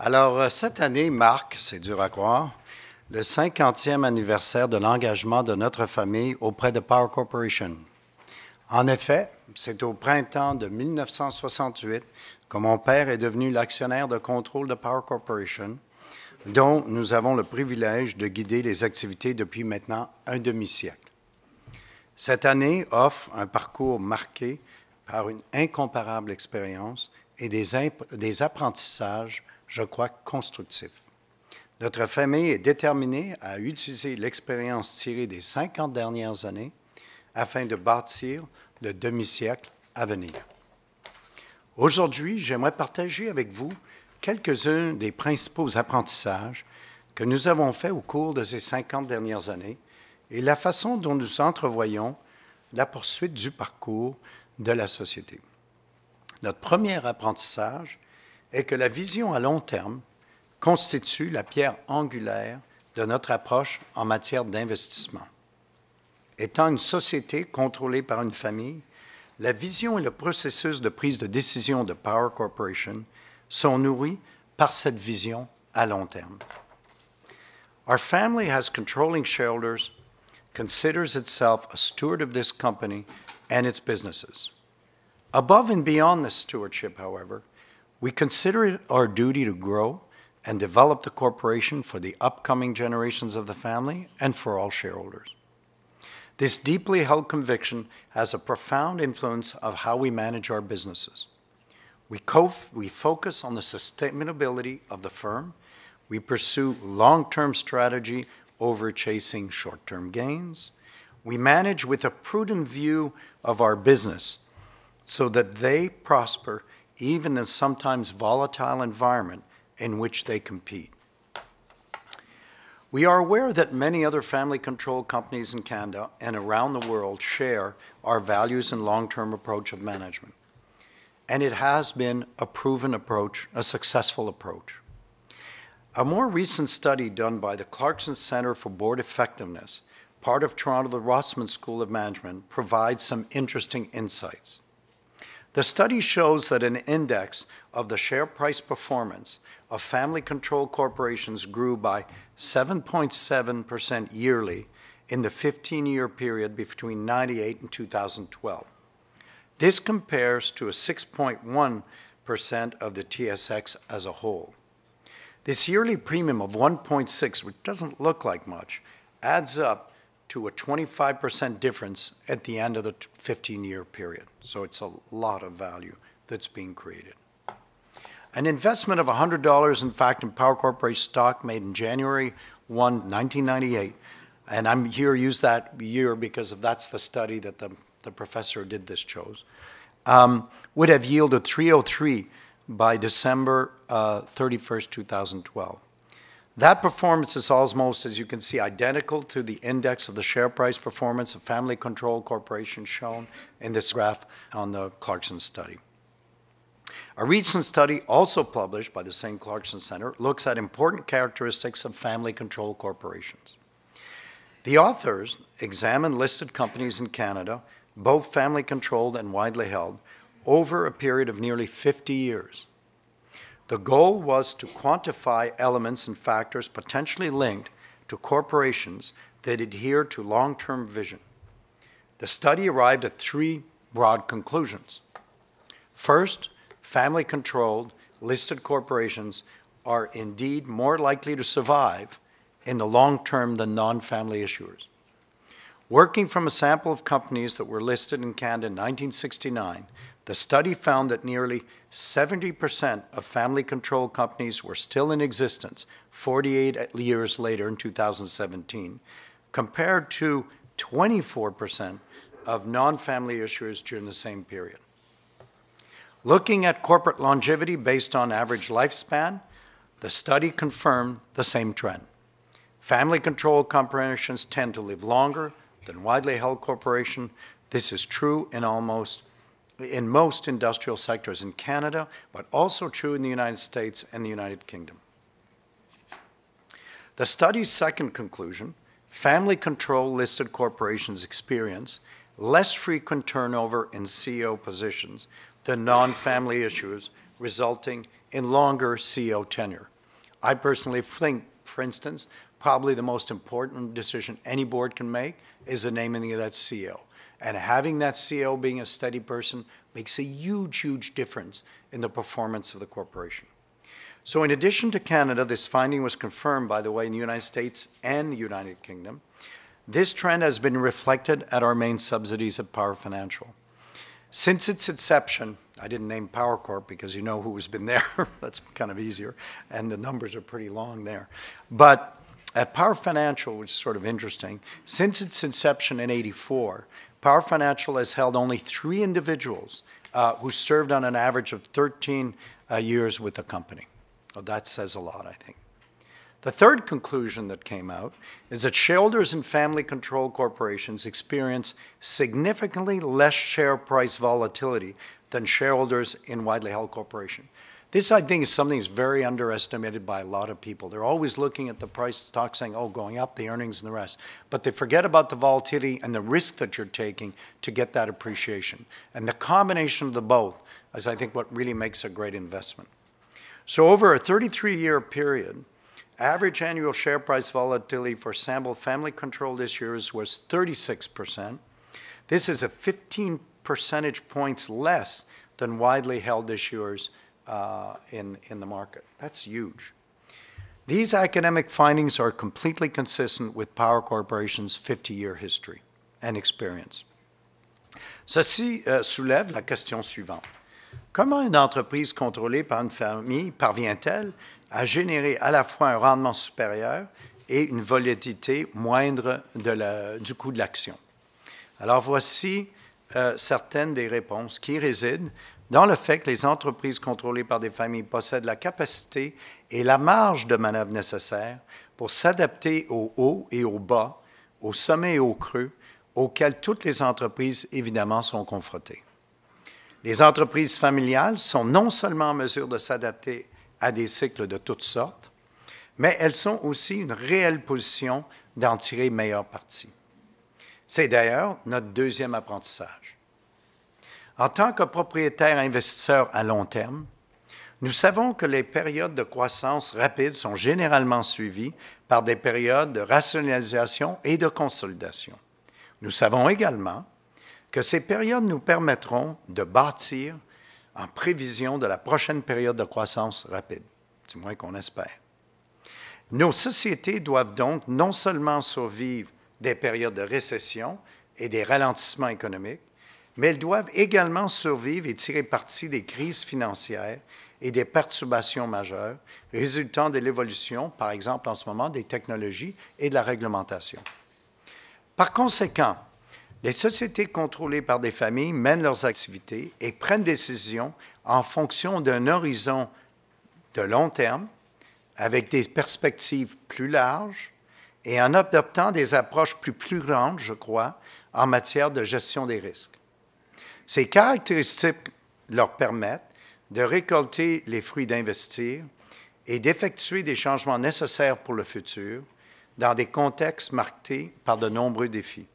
Alors, euh, cette année marque, c'est dur à croire, le 50e anniversaire de l'engagement de notre famille auprès de Power Corporation. En effet, c'est au printemps de 1968 que mon père est devenu l'actionnaire de contrôle de Power Corporation, dont nous avons le privilège de guider les activités depuis maintenant un demi-siècle. Cette année offre un parcours marqué par une incomparable expérience et des, des apprentissages je crois, constructif. Notre famille est déterminée à utiliser l'expérience tirée des 50 dernières années afin de bâtir le demi-siècle à venir. Aujourd'hui, j'aimerais partager avec vous quelques-uns des principaux apprentissages que nous avons faits au cours de ces 50 dernières années et la façon dont nous entrevoyons la poursuite du parcours de la société. Notre premier apprentissage est que la vision à long terme constitue la pierre angulaire de notre approche en matière d'investissement. Étant une société contrôlée par une famille, la vision et le processus de prise de décision de Power Corporation sont nourris par cette vision à long terme. Our family has controlling shareholders, considers itself a steward of this company and its businesses. Above and beyond this stewardship, however, We consider it our duty to grow and develop the corporation for the upcoming generations of the family and for all shareholders. This deeply held conviction has a profound influence of how we manage our businesses. We, we focus on the sustainability of the firm. We pursue long-term strategy over chasing short-term gains. We manage with a prudent view of our business so that they prosper even in sometimes volatile environment in which they compete. We are aware that many other family-controlled companies in Canada and around the world share our values and long-term approach of management. And it has been a proven approach, a successful approach. A more recent study done by the Clarkson Center for Board Effectiveness, part of Toronto the Rotman School of Management, provides some interesting insights. The study shows that an index of the share price performance of family controlled corporations grew by 7.7% yearly in the 15 year period between 98 and 2012. This compares to a 6.1% of the TSX as a whole. This yearly premium of 1.6, which doesn't look like much, adds up to a 25% difference at the end of the 15 year period. So it's a lot of value that's being created. An investment of $100, in fact, in Power Corporation stock made in January 1, 1998, and I'm here use that year because of that's the study that the, the professor did this chose, um, would have yielded 303 by December uh, 31st, 2012. That performance is almost, as you can see, identical to the index of the share price performance of family controlled corporations shown in this graph on the Clarkson study. A recent study, also published by the same Clarkson Center, looks at important characteristics of family controlled corporations. The authors examined listed companies in Canada, both family controlled and widely held, over a period of nearly 50 years. The goal was to quantify elements and factors potentially linked to corporations that adhere to long-term vision. The study arrived at three broad conclusions. First, family-controlled listed corporations are indeed more likely to survive in the long term than non-family issuers. Working from a sample of companies that were listed in Canada in 1969, the study found that nearly 70% of family controlled companies were still in existence 48 years later in 2017, compared to 24% of non-family issuers during the same period. Looking at corporate longevity based on average lifespan, the study confirmed the same trend. Family controlled corporations tend to live longer than widely held corporations. This is true in almost in most industrial sectors in Canada, but also true in the United States and the United Kingdom. The study's second conclusion, family control listed corporations experience less frequent turnover in CEO positions than non-family issues, resulting in longer CEO tenure. I personally think, for instance, probably the most important decision any board can make is the naming of that CEO. And having that CEO being a steady person makes a huge, huge difference in the performance of the corporation. So in addition to Canada, this finding was confirmed, by the way, in the United States and the United Kingdom. This trend has been reflected at our main subsidiaries at Power Financial. Since its inception, I didn't name Power Corp because you know who has been there. That's kind of easier, and the numbers are pretty long there. But at Power Financial, which is sort of interesting, since its inception in 84, Power Financial has held only three individuals uh, who served on an average of 13 uh, years with the company. Well, that says a lot, I think. The third conclusion that came out is that shareholders in family controlled corporations experience significantly less share price volatility than shareholders in widely held corporations. This, I think, is something that's very underestimated by a lot of people. They're always looking at the price of stock saying, oh, going up, the earnings and the rest. But they forget about the volatility and the risk that you're taking to get that appreciation. And the combination of the both is, I think, what really makes a great investment. So over a 33-year period, average annual share price volatility for sample family-controlled issuers was 36%. This is a 15 percentage points less than widely held issuers uh, in, in the market. That's huge. These academic findings are completely consistent with Power Corporation's 50-year history and experience. Ceci euh, soulève la question suivante. Comment une entreprise contrôlée par une famille parvient-elle à générer à la fois un rendement supérieur et une volatilité moindre de la, du coût de l'action? Alors voici euh, certaines des réponses qui résident dans le fait que les entreprises contrôlées par des familles possèdent la capacité et la marge de manœuvre nécessaire pour s'adapter aux hauts et aux bas, aux sommets et aux creux, auxquels toutes les entreprises, évidemment, sont confrontées. Les entreprises familiales sont non seulement en mesure de s'adapter à des cycles de toutes sortes, mais elles sont aussi une réelle position d'en tirer meilleur parti. C'est d'ailleurs notre deuxième apprentissage. En tant que propriétaire investisseur à long terme, nous savons que les périodes de croissance rapide sont généralement suivies par des périodes de rationalisation et de consolidation. Nous savons également que ces périodes nous permettront de bâtir en prévision de la prochaine période de croissance rapide, du moins qu'on espère. Nos sociétés doivent donc non seulement survivre des périodes de récession et des ralentissements économiques, mais elles doivent également survivre et tirer parti des crises financières et des perturbations majeures résultant de l'évolution, par exemple en ce moment, des technologies et de la réglementation. Par conséquent, les sociétés contrôlées par des familles mènent leurs activités et prennent des décisions en fonction d'un horizon de long terme, avec des perspectives plus larges et en adoptant des approches plus, plus grandes, je crois, en matière de gestion des risques. Ces caractéristiques leur permettent de récolter les fruits d'investir et d'effectuer des changements nécessaires pour le futur dans des contextes marqués par de nombreux défis.